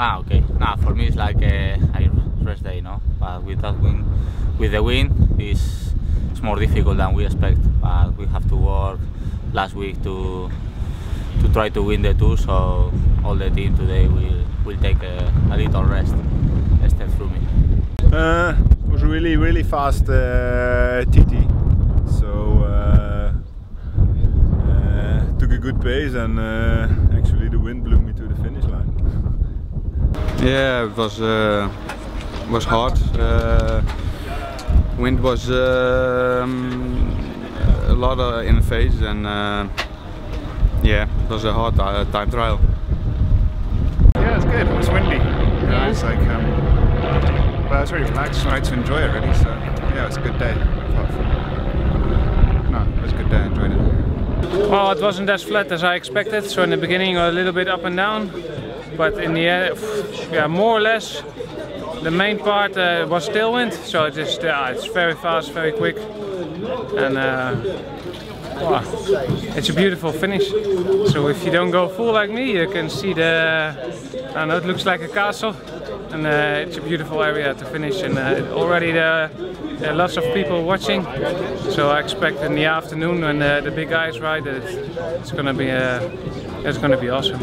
Ah, okay. Nah, for me it's like a, a rest day, no. But with that wind, with the wind, it's, it's more difficult than we expect. But we have to work last week to to try to win the tour. So all the team today will will take a, a little rest, step through me. Uh, it was really really fast uh, TT, so uh, uh, took a good pace and uh, actually the wind blew me to the finish line. Yeah, it was uh, was hard. Uh, wind was um, a lot uh, in the face, and uh, yeah, it was a hard uh, time trial. Yeah, it's good. It was windy. You know, it's like, um, well, I was really relaxed. I Tried to enjoy it really. So yeah, it was a good day. No, it was a good day. I enjoyed it. Well, it wasn't as flat as I expected. So in the beginning, a little bit up and down, but in the end, yeah, more or less. The main part uh, was tailwind, so it just yeah, it's very fast, very quick, and uh, wow, it's a beautiful finish. So if you don't go full like me, you can see the. I don't know, it looks like a castle, and uh, it's a beautiful area to finish. And uh, already there, there are lots of people watching, so I expect in the afternoon when uh, the big guys ride it's, it's gonna be uh, it's gonna be awesome.